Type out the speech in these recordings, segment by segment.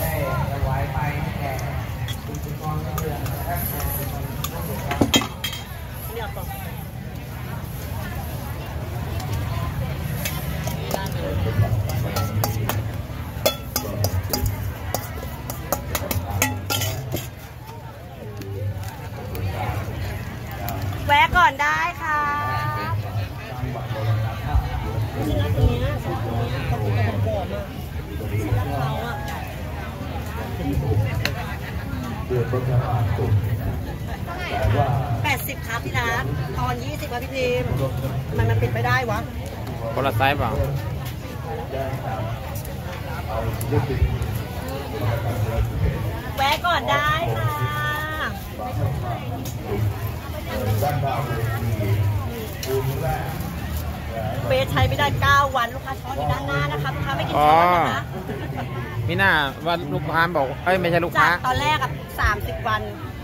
ได้ ปดสิบครับพี่นัทตอนยี่สิบครับพี่พิมพ์มันมันปิดไม่ได้วะคนละไซส์เปล่าเอายุติแวะก่อนได้ค่ะด้านหน้าเวทีคูณแรกเฟซใช้ไม่ได้ 9 วันลูกค้าช้อนอยู่ด้านหน้านะคะลูกค้าไม่กินอ๋อช้อนนะคะมีหน้าว่าลูกค้าบอก เอ้ย ไม่ใช่ลูกจาค้ากตอนแรกอะ30 วัน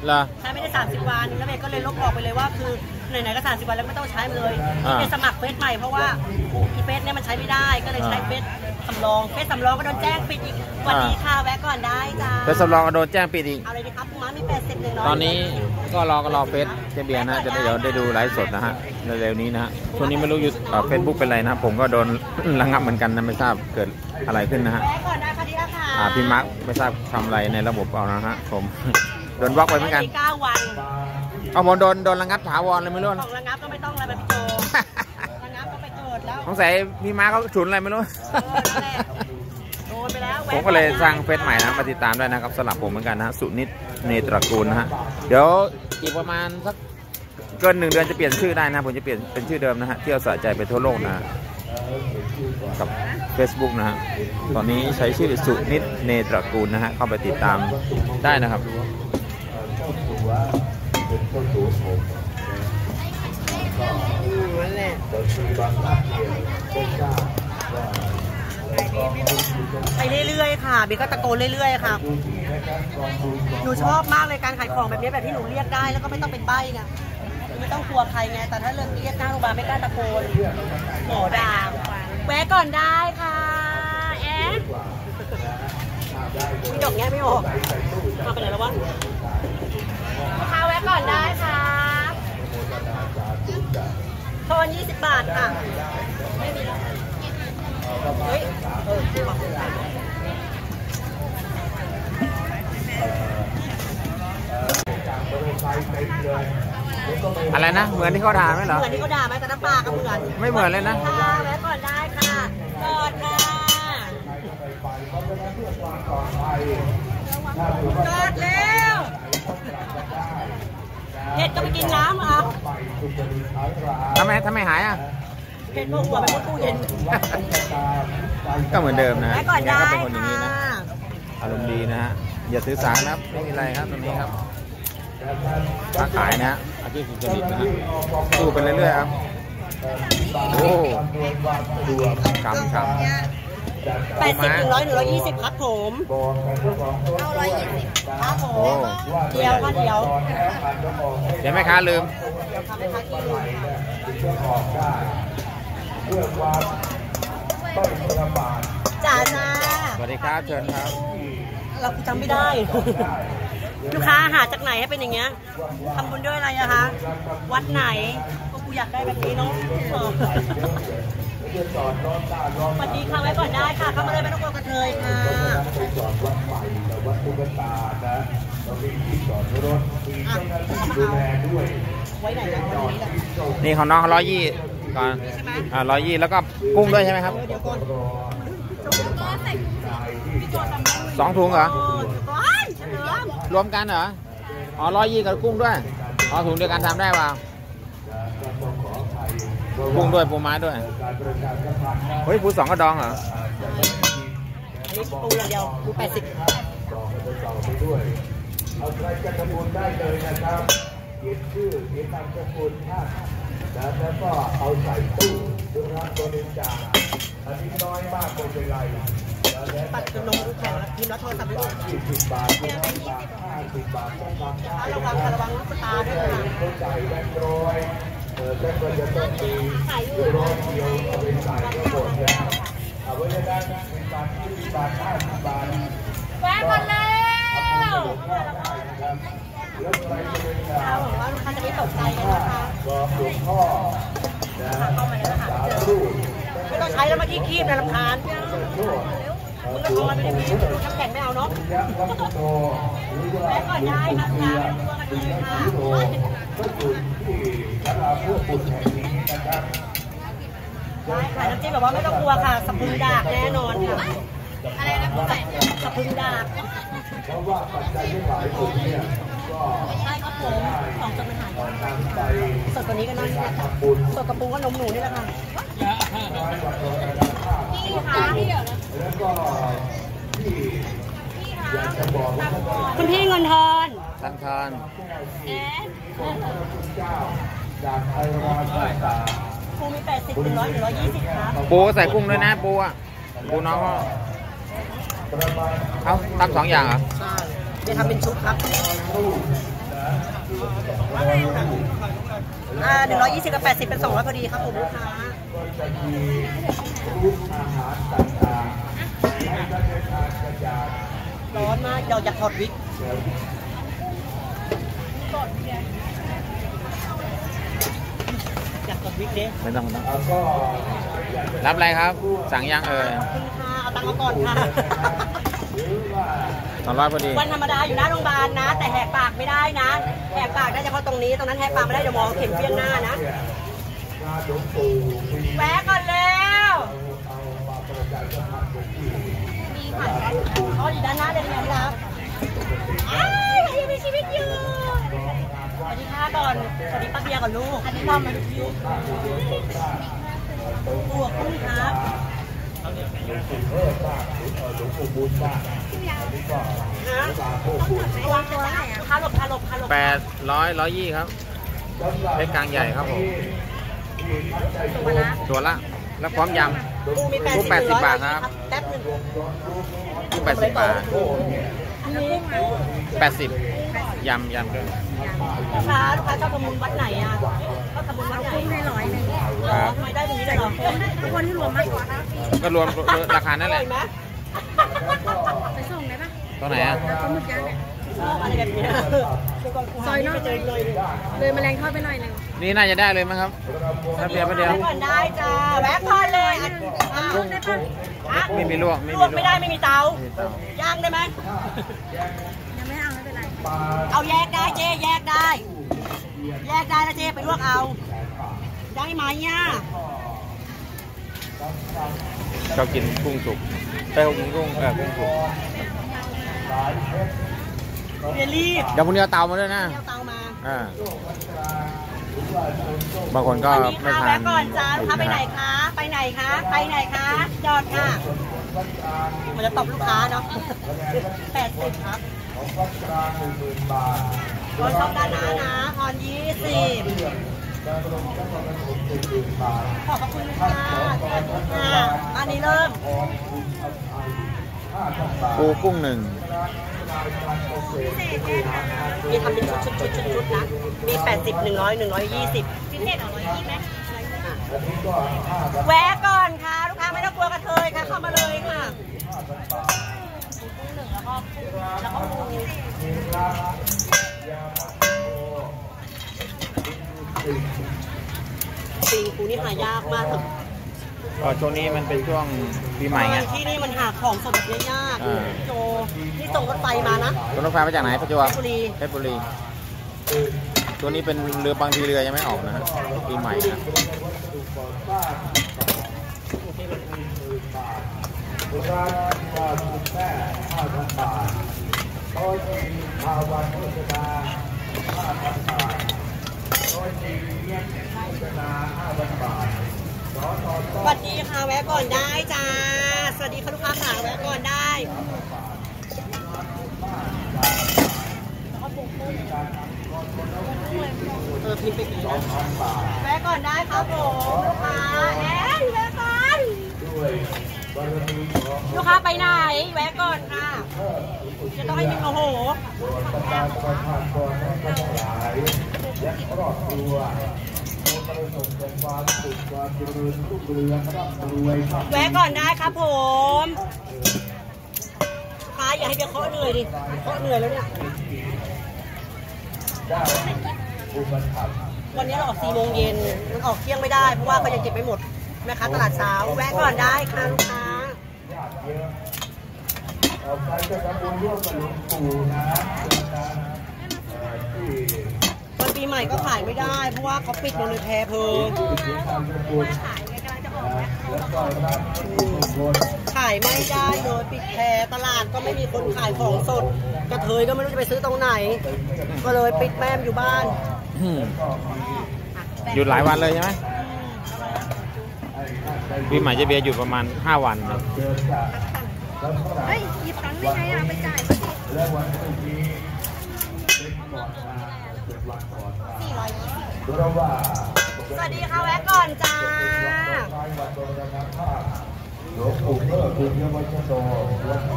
เหรอ ใช้ไม่ได้ 30 วันแล้วเมย์ก็เลยลบออกไปเลยว่าคือไหนๆก็30วันแล้วไม่ต้องใช้มันเลยอ่าเมย์สมัครเฟซใหม่เพราะว่าอีเฟซเนี่ยมันใช้ไม่ได้ก็เลยใช้อ่าเฟซสำรองเฟซสำรองก็โดนแจ้งปิดอีกวันนี้ค่ะแวะก่อนได้จ้าแต่สำรองก็โดนแจ้งปิดอีก เอาเลยดีครับม้ามี80เลยเนาะตอนนี้ก็รอก็รอเฟซเจเบียร์นะจะได้เดี๋ยวได้ดูไลฟ์สดนะฮะเร็วๆนี้นะฮะช่วงนี้ไม่รู้อยู่เฟซบุ๊กเป็นไรนะผมก็โดน ระงับเหมือนกันนะไม่ทราบเกิดอะไรขึ้นนะฮะแวะก่อนได้ค่ะดีค่ะอ่าพี่มาร์คไม่ทราบทำอะไรในระบบเอานะฮะผม โดนบล็อกไปเหมือนกันแวะได้9วันเอาผมโดนโดนระงับถาวรเลยไม่รู้ขนะองระงับก็ไม่ต้องอะไรแบบพี่โจระงับก็ไปเกิดแล้วสงสัยพี่มาร์คเขาฉุนอะไรไม่รู้เออนั่นแหละโดนไปแล้วแวะผมก็เลยสร้างเฟซใหม่นะมาติดตามได้นะครับสลับผมเหมือนกันนะฮะสุนิตเนตระกูลนะฮะเดี๋ยวอีกประมาณสักเกินหนึ่งเดือนจะเปลี่ยนชื่อได้นะผมจะเปลี่ยนเป็นชื่อเดิมนะฮะเที่ยวสะใจไปทั่วโลกนะฮะกับ Facebook นะฮะตอนนี้ใช้ชื่อสุนิตเนตระกูลนะฮะเข้าไปติดตามได้นะครับต้นตัวเป็น ต้นตัวผมนั่นแหละต่มีบางท่าเนี่ยไม่ทราไปเรื่อยๆค่ะเบก็ตะโกนเรื่อยๆค่ะหนูชอบมากเลยการขายของแบบนี้แบบที่หนูเรียกได้แล้วก็ไม่ต้องเป็นใบ้ไงไม่ต้องกลัวใครไงแต่ถ้าเรื่องเรียกหน้าโรงพยาบาลไม่กล้าตะโกนหมอด่าแวะก่อนได้ค่ะแอนมีดอกแง่ไม่ออกมาไปไหนแล้ววะ กค้าแวะก่อนได้ค่ะโทน20บาทค่ะ ไม่มีแล้วเฮ้ยเออขอบคุณค่ะอะไรนะ เหมือนที่เขาถามไหมเหรอ เหมือนที่เขาด่าไหมแต่น้ำปลาก็เหมือน ไม่เหมือนเลยนะค่ะแวะก่อนได้ค่ะกอดค่ะกอดแล้ว เห็ดก็ไปกินน้ำเหรอทำไมทำไมหายอะเห็ดพวกหัวไปพวกตู้เย็นก็เหมือนเดิมนะฮะแวะก่อนแกได้ก็เป็นคนอย่างค่ะนี้นะอารมณ์ดีนะฮะอย่าซื้อสารนะครับไม่มีอะไรครับตรงนี้ครับค้าขายนะฮะอาชีพสุจริตนะฮะสู้ไปเรื่อยๆครับโอ้กำกำ แปดสิบหนึ่งร้อยหนึ่งร้อยยี่สิบครับผมบอกกับเจ้าของต้นเอาร้อยยี่สิบครับผโอ้มเดียวค่ะเดียวตอนแท้ผ่านเจ้าของให้เดี๋ยวแม่ค้าลืมเดี๋ยวทำให้ค้ากินถึงจะออกได้เพื่อความต้นประมาทจ่าจ้าสวัสดีครับเชิญครับ เราจำไม่ได้ลูกค้าหาจากไหนให้เป็นอย่างเงี้ยทำบุญด้วยอะไรอะคะ วัดไหนก็กูอยากได้แบบนี้เนาะเออ สวัสดีค่ะไว้ก่อนได้ค่ะเข้ามาเลยไม่ต้องกลัวกระเทยค่ะไปจอดวัดใหม่แต่วัดตุ๊กตานะเรามีที่จอดรถมีเจ้าหน้าที่ดูแลด้วยไว้ไหนกันวันนี้แหละนี่ของน้องร้อยยี่ก่อนใช่ไหมอ่าร้อยยี่แล้วก็กุ้งด้วยใช่ไหมครับเดี๋ยวก่อนสองถุงเหรอโอ้ยก่อนเฉลิมรวมกันเหรออ๋อร้อยยี่กับกุ้งด้วยอ๋อถุงเดียวกันทำได้เปล่า กุ้งด้วยปูม้าด้วยเฮ้ยปูสองกระดองเหรออันนี้ปูอย่างเดียวปูแปดสิบเอาใครจะทำบุญได้เลยนะครับเขียนชื่อเขียนนามสกุลท่านนะแล้วก็เอาใส่ตู้ดูรับบริจาคอันนี้น้อยมากไม่เป็นไรนะแล้วปัดจนนมแข็งแล้วพิมพ์แล้วโทรศัพท์ลูกยี่สิบบาทยี่สิบบาทห้าสิบบาทก็ทำได้ระวังค่ะระวังลูกตาด้วยค่ะเขาจ่ายแบงค์ร้อย เออแต่ก็จะต้องมีร้อยเดียวเอาไปใส่ก็หมดแล้วเอาไว้ได้สิบบาทยี่สิบบาทห้าสิบบาทแวะก่อนแล้วแล้วใครจะเป็นกาเราหวังว่าลูกค้าจะไม่ตกใจนะคะบอกหลวงพ่อนะเข้ามาในรหัสสาเจอธุไม่ต้องใช้แล้วเมื่อกี้คีบนะลำคาญชั่วมึงก็ทอนไม่ได้มีดูน้ำแข็งไม่เอาเนาะแวะก่อนได้ครับเบียครับตัวกันเลยค่ะ สาราพวกบุตรแห่งนี้นะครับได้ค่ะน้ำจิ้มแบบว่าไม่ต้องกลัวค่ะสะพึงดากแน่นอนค่ะอะไรนะผู้ใส่สะพึงดากเพราะว่าปัจจัยทั้งหลายพวกเนี้ก็ใช่ครับผมของจะเป็นหายนำไปสดกว่านี้ก็น่าจะทำบุญสดกระปุกก็นมหนูนี่แหละค่ะน้อยกว่าตัวราคาพี่คะพี่เดี๋ยวนะแล้วก็ที่อยากจะบอกว่าคุณพี่เงินทอนสังทานของ พระคุณเจ้าจากไทยราชตาครูมีแปดสิบหนึ่งร้อยหนึ่งร้อยยี่สิบครับปูใส่กุ้งด้วยนะปูอะปูน้องก็ประมาณเอาตั้งสองอย่างเหรอใช่จะทำเป็นชุดครับอ่าหนึ่งร้อยยี่สิบกับแปดสิบเป็นสองร้อยพอดีครับผมลูกค้าก็จะมีรูปอาหารต่างๆให้ท่านได้ทานกระจายร้อนมากเราอยากถอดวิก อยากถอดวิกเด้ไม่ต้องไม่ต้องแล้วก็รับอะไรครับ สั่งยังเอ่ยขอบคุณค่ะเอาตังค์มาก่อนค่ะหรือว่าสองร้อยพอดีวันธรรมดาอยู่หน้าโรงพยาบาลนะ แต่แหกปากไม่ได้นะแหกปากได้เฉพาะตรงนี้ตรงนั้นแหกปากไม่ได้เดี๋ยวหมอเข็มเพี้ยนหน้านะเนี่ยงานหลวงปู่มีแวะก่อนแล้วเอามาประจานสัมพันธ์กับที่มีค่ะอ๋ออยู่ด้านหน้าเลยนะครับอ้าวยังมีชีวิตอยู่ สวัสดีค่ะก่อน สวัสดีป้าเบียร์ก่อนลูกอันนี้ทำมันอยู่ตัวกุ้งครับหลวงปู่เพิ่มบ้างหรือเอ่อหลวงปู่บุญบ้างอันนี้ก็นะตาพวกบุญตัวตัวไหนอะคาหลบคาหลบคาหลบแปดร้อยร้อยยี่ครับเล็กกลางใหญ่ครับผมตัวนะตัวละ แล้วพร้อมยปูมีแปดกุ้สิงบแปดสิบบาทครับแป๊บหนึงำกุ้งแปดสิบบาทนี่แปดสิบยำยำด้วย ลูกค้าลูกค้าชอบทำบุญวัดไหนอะก็ทำบุญวัดไหนให้ร้อยหนึ่งเหรอทำไมได้ตรงนี้เลยเหรอทุกคนที่รวมมากกว่าก็รวมราคานั่นแหละอร่อยไหมไปส่งได้ปะตรงไหนอะปลาหมึกย่างเนี่ยชอบอะไรแบบเนี้ยคือก่อนกูหาที่ไปเจอเลยเลยแมลงทอดไปหน่อยหนึ่งนี่น่าจะได้เลยมั้งครับแป๊บเดียวแป๊บเดียวแวะก่อนได้จ้าแวะก่อนเลยอะกุ้งกุ้งไม่มีลวกไม่ลมีวกลวไม่กได้ไม่มีเตาไม่มีเตาย่างได้ไหมยังไม่ เอาไม่เป็นไรเอาแยกได้เจ๊แยกได้ แยกได้นะเจ๊ไปลวกเอา ได้ไหมเนี่ยชอบกินกุ้งสุกไปกินกุ้งเออกุ้งสุกเดี๋ยวรีบเดี๋ยวพรุ่งนี้เอาเตามาด้วยนะเอาเตามาอ่าบางคนก็วันนี้ไม่ค่ะทานแวะก่อนจ้าลูกค้าไปไหนคะ ไปไหนคะ ไปไหนคะ จอดค่ะ มันจะตบลูกค้าเนาะแปดสิบครับ ของวัดกลางหนึ่งหมื่นบาทตอนช่องด้านหน้านะทอนยี่สิบการลงทั้งหมดเป็นหกสิบหมื่นบาทขอบพระคุณค่ะสวัสดีค่ะอันนี้เริ่มพร้อมคุณอภัยห้าพันบาทปูกุ้งหนึ่งมีทำเป็นชุดชุดชุดชุดชุดนะ มีแปดสิบหนึ่งร้อยหนึ่งร้อยยี่สิบพิเศษร้อยยี่ไหมอันนี้ก็ห้าพันแวะก่อนค่ะ ลูกค้าไม่ต้องกลัวกระเทยค่ะ เข้ามาเลยค่ะ หนึ่งแล้วก็แล้วก็ปูมีร้านยามาโอสี่ปิงปูนี่หายากมากก็ช่วงนี้มันเป็นช่วงปีใหม่ไงที่นี่มันหาของสดแบบยากอ่าโจนี่ส่งรถไฟมานะตัวรถไฟมาจากไหนประจวบเพชรบุรีเพชรบุรีตัวนี้เป็นเรือบางทีเรือยังไม่ออกนะฮะปีใหม่นะ ร้านยาสุดแม่ห้าพันบาทโต๊ะจีนภาวันโฆษณาห้าพันบาทโต๊ะจีนเลี้ยงโฆษณาห้าพันบาทสวัสดีค่ะแวะก่อนได้จ้า สวัสดีค่ะลูกค้าค่ะแวะก่อนได้เออพิมพ์ไปกี่นะแวะก่อนได้ครับผมลูกค้าแอนแวะก่อน ลูกค้าไปไหน แวะก่อนค่ะ จะต้องให้มีโอ้โหประชาประชากรและทั้งหลายและครอบครัวจงประสบแต่ความสุขความเจริญรุ่งเรืองร่ำรวยครับแวะก่อนได้ครับผมขายอย่าให้เบียเคาะเหนื่อยดิเคาะเหนื่อยแล้วเนี่ยวันนี้เราออกสี่โมงเย็นมันออกเที่ยงไม่ได้เพราะว่าเขาจะเก็บไม่หมดแม่ค้าตลาดเช้าแวะก่อนได้ค่ะลูกค้า เยอะเอาใครจะทำบุญร่วมกับหลวงปู่นะนะเอ่อที่วันปีใหม่ก็ขายไม่ได้ เพราะว่าเขาปิดโรงเรียนแพรเพอที่ทำบุญนะแล้วก็รับทุกคนขายไม่ได้เลยปิดแพรตลาดก็ไม่มีคนขายของสด กระเทยก็ไม่รู้จะไปซื้อตรงไหน ก็เลยปิดแม่มอยู่บ้านอืมหยุดหลายวันเลยใช่ไหม ปีใหม่เจะเบียร์หยุดประมาณ 5 วันนะเดินจากแล้วก็เฮ้ยหยิบตังค์ได้ไงอะไปจ่ายมาสิและวันพรุ่งนี้เป็นก่อนมาเป็นวันก่อนมาเพราะว่าสวัสดีค่ะแวะก่อนจ้า คล้ายวันโบราณภาพหลวงปู่เมื่อคุณยวัชโตวัดโง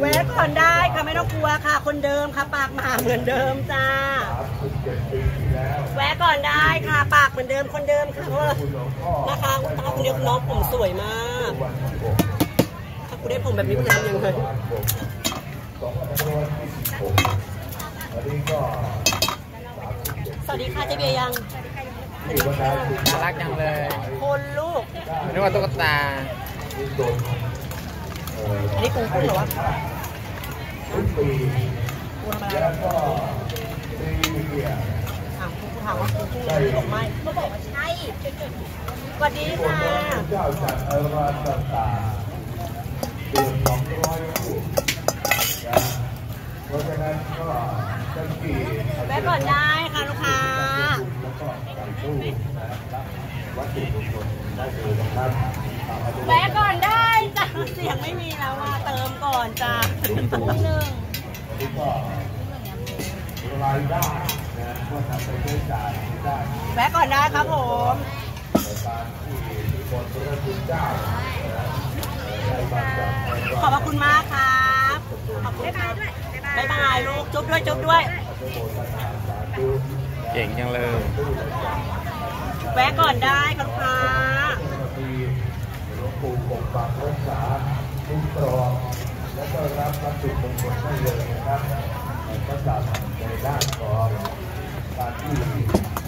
แวะก่อนได้ค่ะไม่ต้องกลัวค่ะ คนเดิมค่ะ ปากหมาเหมือนเดิมจ้าสามสิบเจ็ดปีที่แล้วแวะก่อนได้ค่ะ ปากเหมือนเดิมคนเดิมค่ะเพราะว่าคุณหลวงพ่อนะคะคุณตาคนเดียวน้องผมสวยมากวันที่หกถ้าคุณได้ผมแบบนี้คุณจะทำยังไงสองพันห้าร้อยยี่สิบหกอันนี้ก็สามสิบเจ็ดสวัสดีค่ะเจ๊เบียร์ยังปีวันนั้นคุณน่ารักจังเลย คนลูกนึกว่าตุ๊กตาคุณโดนเอันนี้กุ้งกุ้งหรอวะทุกปีกุ้งธรรมดาแล้วก็ปีเนี่ยถามคุณถามว่ากุ้งกุ้งหรือบอกไม่ก็บอกว่าใช่สวัสดีค่ะเจ้าจัดอารามต่าเกือบสองร้อยรูปนะเพราะฉะนั้นก็ตั้งกี่แวะก่อนได้ค่ะลูกค้าแล้วก็ใส่ตู้นะครับวัตถุมงคลได้เลยนะครับ แวะก่อนได้จ้ะเสียงไม่มีแล้วว่าเติมก่อนจ้ะลุงตู่หนึ่งนี่ก็รายได้นะก็ทำไปใช้จ่ายได้แวะก่อนได้ครับผมในการที่มีคนพระคุณเจ้านะได้บางจากในขอบพระคุณมากครับขอบคุณครับบ๊ายบายด้วยบ๊ายบายลูกจุ๊บด้วยจุ๊บด้วยเก่งจังเลย แวะก่อนได้ครับลูกค้ามีหลวง ปูปกปักรักษาคุ้มครองและก็รับวัตถุมงคลได้เลยนะครับก็จัดในด้านของการที่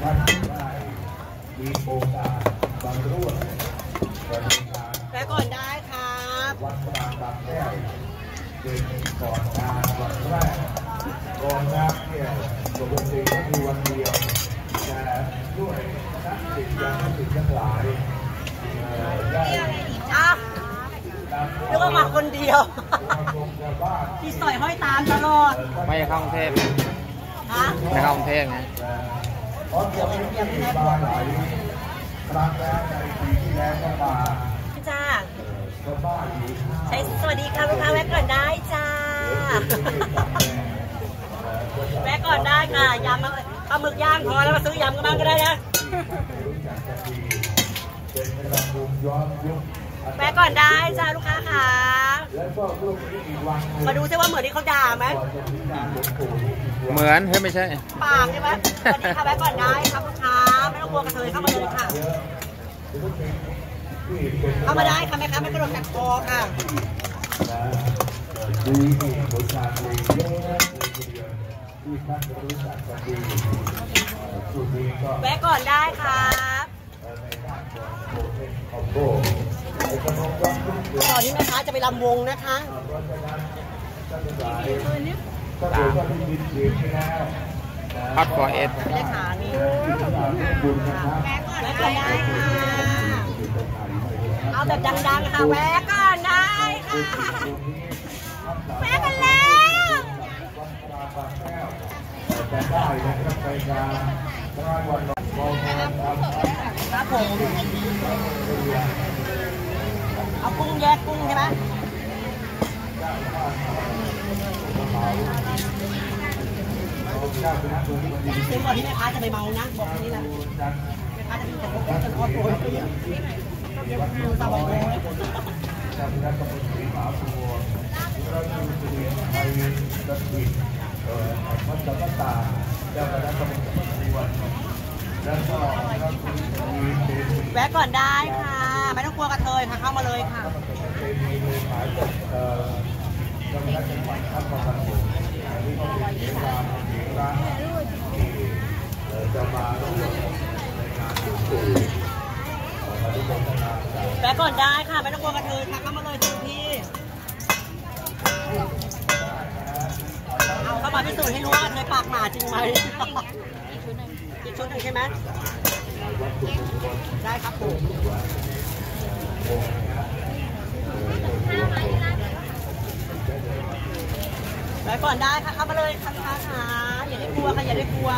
ท่านได้มีโอกาสบางร่วมบริการแวะก่อนได้ครับวัดกลางบางแก้วเป็นก่อนงานวันแรกก่อนงานเนี่ยปกติก็คือวันเดียวแต่ด้วยนักศิษย์ยานักศิษย์ทั้งหลายเอ่อได้ นึกว่ามาคนเดียวความลงชาวบ้านพี่สอยห้อยตามตลอด ไม่เข้ากรุงเทพฮะไม่เข้ากรุงเทพไงเพราะจะไม่มีมาหลายครั้งแล้วในปีที่แล้วก็มาจ้าชาวบ้านอยู่ข้างใช้สวัสดีค่ะลูกค้าแวะก่อนได้จ้า แวะก่อนได้ค่ะยำมาปลาหมึกย่างพอแล้วมาซื้อยำกันบ้างก็ได้นะ รู้จักกันดีเป็นระบุย้อนยุคแวะก่อนได้จ้าลูกค้าค่ะแล้วก็รูปนี้อีกวันหนึ่งมาดูซิว่าเหมือนที่เขาด่าไหมก่อนจะถึงงานหลวงปู่นี่อีกวันเหมือนเฮ้ยไม่ใช่ปากใช่ไหมสวัสดีค่ะแวะก่อนได้ครับลูกค้าไม่ต้องกลัวกระเทยเข้ามาเลยค่ะเยอะรูปนี้ที่เป็นเข้ามาได้ค่ะแม่ค้าไม่กระโดดกัดคอค่ะนะดีที่บริการดีเยอะเลยทีเดียวที่ท่านรู้จักกันดีสูตรนี้ก็แวะก่อนได้ครับ ในด้านของโปรเทคคอมโบไอ้ขนมวัดทุกอย่างก่อนที่แม่ค้าจะไปลำวงนะคะเพราะฉะนั้นท่านทั้งหลายถ้าเกิดว่าได้ยินเสียงไปแล้วนะฮอตฟอร์เอสเลขานี่ที่ตลาดขอบคุณนะครับแวะก่อนได้ค่ะเอาแบบดังๆค่ะแวะก่อนได้ค่ะแวะกันแล้วจะได้นะครับในงานรางวัลมองครับครับผม เอากุ้งแยกกุ้งใช่ไหมซื้อก่อนที่แม่ค้าจะไปเมานะบอกแค่นี้นะแม่ค้าจะมีแต่พวกกุ้งจนออดโอยไปเนี่ยเดี๋ยวดูสาวโอยท่านรัฐมนตรีมหาภูมิรัฐมนตรีไทยรัฐมนตรีเอ่อพัฒนาตาเจ้าคณะรัฐมนตรีวันแล้วก็รัฐมนตรีเดช แวะก่อนได้ค่ะ ไม่ต้องกลัวกระเทยค่ะเข้ามาเลยค่ะแวะก่อนได้ค่ะ ไม่ต้องกลัวกระเทยค่ะเข้ามาเลยคุณพี่เอาเข้ามาพิสูจน์ให้รู้ว่าเธอปากหมาจริงไหม อีกชุดหนึ่งใช่ไหมได้ครับผมไว้ก่อนได้ค่ะเข้ามาเลยค่ะลูกค้าขาอย่าได้กลัวค่ะอย่าได้กลัว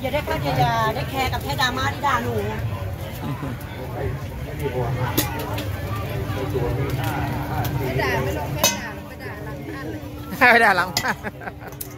อย่าได้คาดอย่าอย่าได้แคร์กับแค่ดราม่าที่ด่าหนูไม่ด่าไม่ลงไม่ด่าไม่ด่าหลังบ้านเลยไม่ได้หลังไม่ด่าห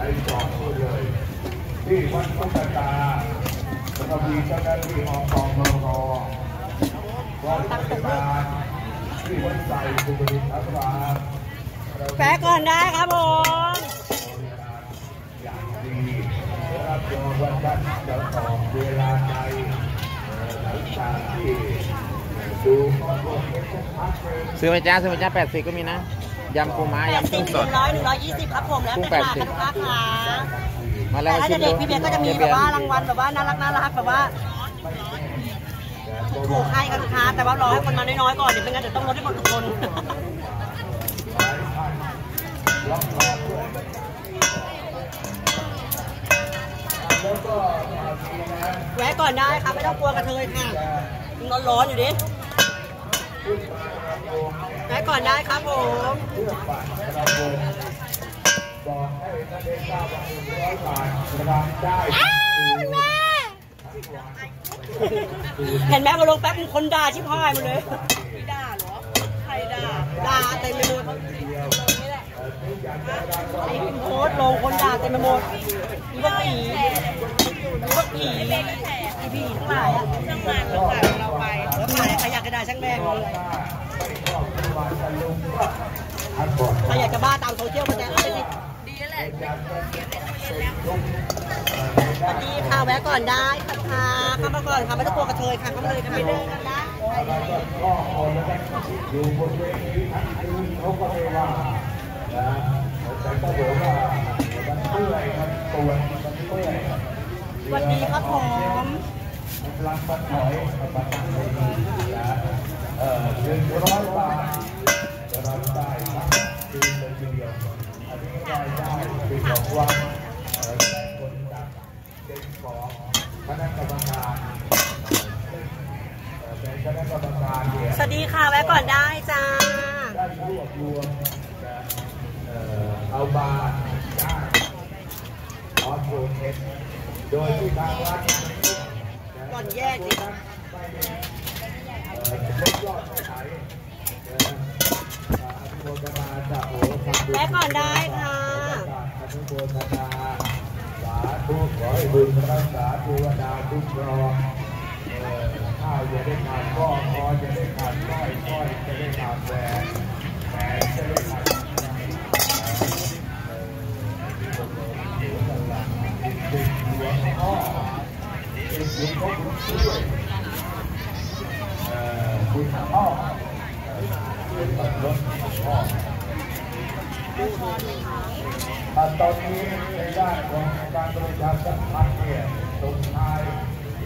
ได้แต่รู้ไหมว่าถ้าเกิดการเดินแล้วรถยางรถเนี่ยดูเยอะเกิดการล้อหน้าล้อหลังล้อกลางและออกไม่ได้ออนโดนเฮดเลยคือไม่โดนถึงจะออกได้เรียกว่าไปกระบาลในจอดพูดเลย ที่วัดพุทธตาแล้วก็มีเจ้าหน้าที่อปมรวัดพุทธตาที่วัดใส่สุบริตอัตราแปะก่อนได้ครับผมอย่างดีรับรองว่าท่านจะตอบเวลาใดเอ่อหลังจากที่ดูข้อมูลเป็นสักพักหนึ่งซื้อไหมจ้าซื้อไหมจ้าแปดสิบก็มีนะ ยำปูม้าแปดยำสิกุ้บงหสนึ่ดงร้อยหนึ่งร้อยยี่สิบครับผมแล้วกุ้งแต่ค่ะ80ลูกค้าขามาแล้วแต่ถ้าชิมเด็ดูกๆพี่เบียร์ก็จะมีเบีแบยบร์ว่ารางวัลแบบว่าน่ารักน่ารักแบบว่าถูกให้กับลูกค้าแต่ว่ารอให้คนมาน้อยๆก่อนเดี๋ยวไม่งั้นเดี๋ยวต้องลดให้หมดทุกคนแล้วก็มาทีนะแวะก่อนได้ครับไม่ต้องกลัวกระเทยค่ะยังร้อนๆอยู่ดิ แวะก่อนได้ครับผมเพื่อบัตรประชาชนบอกให้ท่านได้ทราบว่าหนึ่งร้อยบาทรับได้เห็นไหมมาลงแป๊บนึงคนด่าชิบหายหมดเลยไม่ด่าเหรอ ใครด่า ด่าเต็มไปหมดไอ้โพสต์ลงคนด่าเต็มไปหมดอีพวกผีอีพวกผีอีผีทั้งหลายอะช่างมันเราขายเราไปแล้วขา ยใครอยากจะด่าช่างแม่งเลยใครอยากจะบ้าตามโซเชียลมันจะเอาไปสิสวัสดีค่ะแวะก่อนได้ค่ะค่ะเข้ามาก่อนค่ะไม่ต้องกลัวกระเทยค่ะเข้ามาเลยค่ะไปเดินกันได้แล้วก็ข้อคนแล้วก็อยู่บนเวทีทั้งคืนเขาก็ไม่ว่านะแต่ก็บอกว่ามันเมื่อยมันปวมันเมื่อยสวัสดีครับผม มันรักมันถอยมันมาตั้งไม่ดีนะเอ่อหนึ่งร้อยบาทจะรับได้ทั้งคืนเลยทีเดียวอันนี้ได้ได้เป็นของวัดเอ่อคนจากเด็กของคณะกรรมการเป็นคณะกรรมการเนี่ยสวัสดีค่ะแวะก่อนได้จ้าได้รวบรวมเอ่อเอามาจ้างออนโปรเทสโดยที่ทางรัฐ อนแยกดิไม่ได้เอ่อลดยอดเท่าไหร่นะอ่าอนุโมทนาจากโอ้ทำบุญแวะก่อนได้ค่ะสาธุขอให้บุญรักษาวดาคุ้มครองข้าวอย่าได้ขาดข้อคออย่าได้ขาดร้อยร้อยจะได้ขาดแหวนแหวนจะได้ขาด เป็นหลวงพ่อคุณช่วยคุณพ่อเอ่อเป็นตัดรถพ่อตอนนี้ในด้านของการบริจาคสัมพันธ์เนี่ยตรงท้าย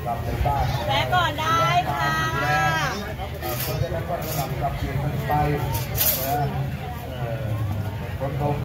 กลับในบ้านแวะก่อนได้ค่ะเพราะฉะนั้นก็สลับกับเปลี่ยนกันไปนะคนคง